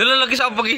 Dala lagi sa pagi.